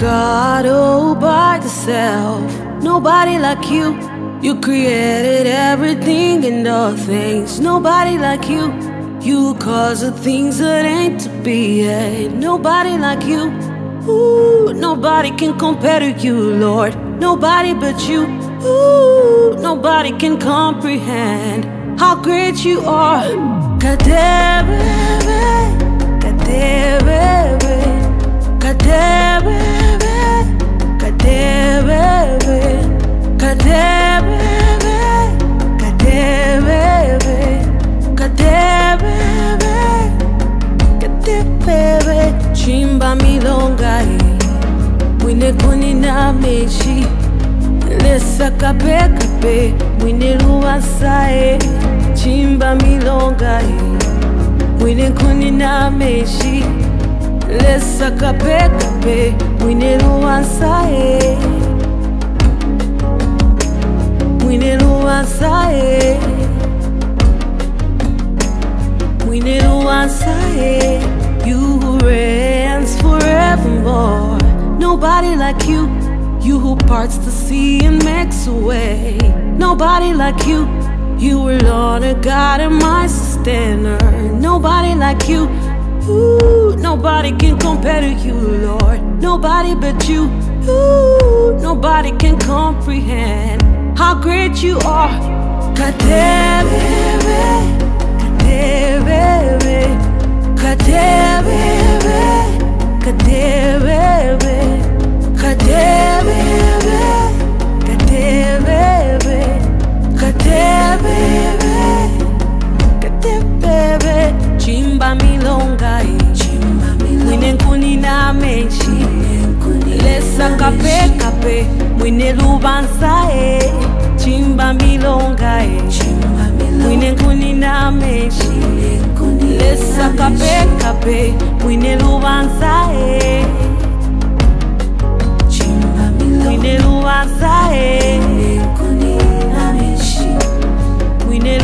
God all by yourself. Nobody like you. You created everything and all things. Nobody like you. You cause the things that ain't to be. Yeah. Nobody like you. Ooh, nobody can compare to you, Lord. Nobody but you. Ooh, nobody can comprehend how great you are. Katebe, milongai, mwine kuni na mechi. Lesa kape kape Mwine luwasae Chimba milonga Mwine kuni na meshi Lesa kape kape Mwine luwasae Mwine luwasae Mwine luwasae You reigns forevermore Nobody like you you who parts the sea and makes a way. Nobody like you. You were Lord of God and my sustainer. Nobody like you. Ooh, nobody can compare to you, Lord. Nobody but you. Ooh, nobody can comprehend how great you are. Katebe, katebe, katebe, katebe. Katebe, katebe, katebe, katebe, chimba milonga, mwine nkuni na mechi, lesa kape kape, mwine lubanza e, chimba milonga e, mwine nkuni na mechi, lesa kape kape, mwine lubanza e. Mwine luwanza e Mwine